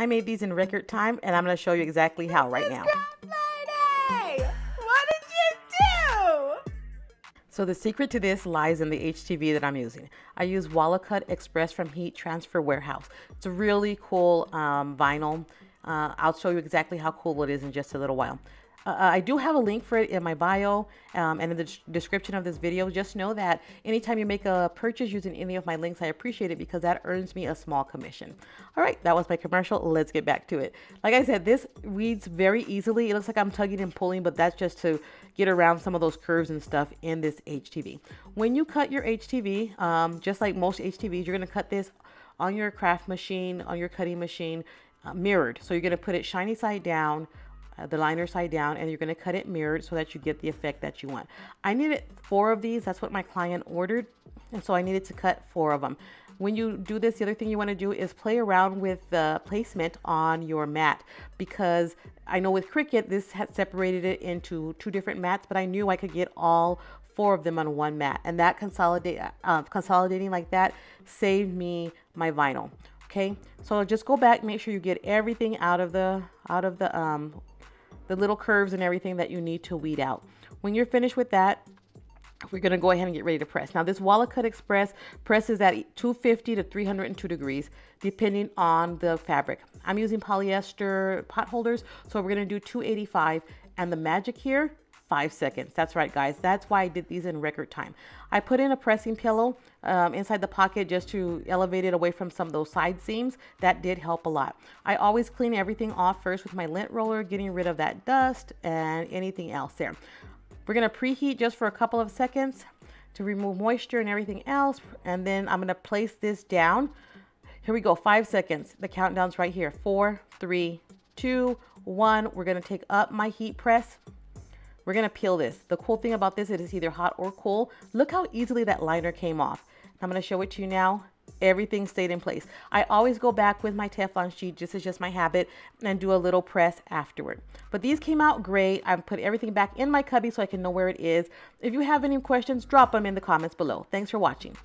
I made these in record time and I'm going to show you exactly how right now. What did you do? So the secret to this lies in the HTV that I'm using. I use WalaKut Express from Heat Transfer Warehouse. It's a really cool um, vinyl. Uh, I'll show you exactly how cool it is in just a little while. Uh, I do have a link for it in my bio um, and in the description of this video. Just know that anytime you make a purchase using any of my links, I appreciate it because that earns me a small commission. All right, that was my commercial. Let's get back to it. Like I said, this reads very easily. It looks like I'm tugging and pulling, but that's just to get around some of those curves and stuff in this HTV. When you cut your HTV, um, just like most HTVs, you're going to cut this on your craft machine, on your cutting machine, uh, mirrored. So you're going to put it shiny side down uh, the liner side down and you're going to cut it mirrored so that you get the effect that you want. I needed four of these. That's what my client ordered. And so I needed to cut four of them. When you do this, the other thing you want to do is play around with the placement on your mat because I know with Cricut, this had separated it into two different mats, but I knew I could get all four of them on one mat. And that consolidate, uh, consolidating like that saved me my vinyl. Okay, so just go back, make sure you get everything out of the out of the um, the little curves and everything that you need to weed out. When you're finished with that, we're going to go ahead and get ready to press. Now this WalaKut Express presses at 250 to 302 degrees depending on the fabric. I'm using polyester pot holders, so we're going to do 285 and the magic here five seconds. That's right, guys. That's why I did these in record time. I put in a pressing pillow um, inside the pocket just to elevate it away from some of those side seams. That did help a lot. I always clean everything off first with my lint roller, getting rid of that dust and anything else there. We're to preheat just for a couple of seconds to remove moisture and everything else. And then I'm to place this down. Here we go, five seconds. The countdown's right here. Four, three, two, one. We're to take up my heat press we're gonna peel this. The cool thing about this, it is either hot or cool. Look how easily that liner came off. I'm gonna show it to you now. Everything stayed in place. I always go back with my Teflon sheet, this is just my habit, and do a little press afterward. But these came out great. I put everything back in my cubby so I can know where it is. If you have any questions, drop them in the comments below. Thanks for watching.